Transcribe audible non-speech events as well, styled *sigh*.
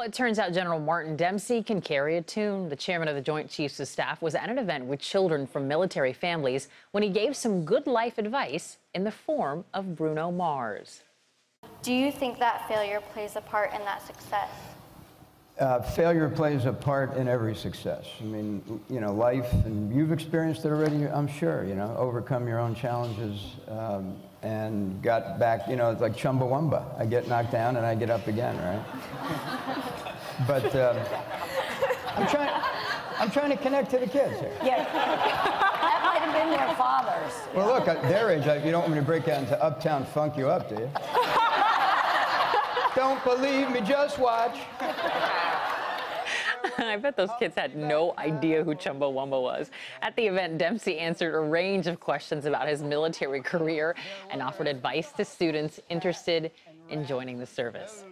Well, it turns out General Martin Dempsey can carry a tune. The chairman of the Joint Chiefs of Staff was at an event with children from military families when he gave some good life advice in the form of Bruno Mars. Do you think that failure plays a part in that success? Uh, failure plays a part in every success. I mean, you know, life, and you've experienced it already, I'm sure, you know, overcome your own challenges um, and got back, you know, it's like Chumbawamba. I get knocked down and I get up again, right? *laughs* but um, I'm, trying, I'm trying to connect to the kids here. Yeah. that might have been their fathers. Well, look, at their age, you don't want me to break out into Uptown Funk You Up, do you? *laughs* don't believe me, just watch. *laughs* I bet those kids had no idea who Chumbawamba was. At the event, Dempsey answered a range of questions about his military *laughs* career and offered advice to students interested in joining the service.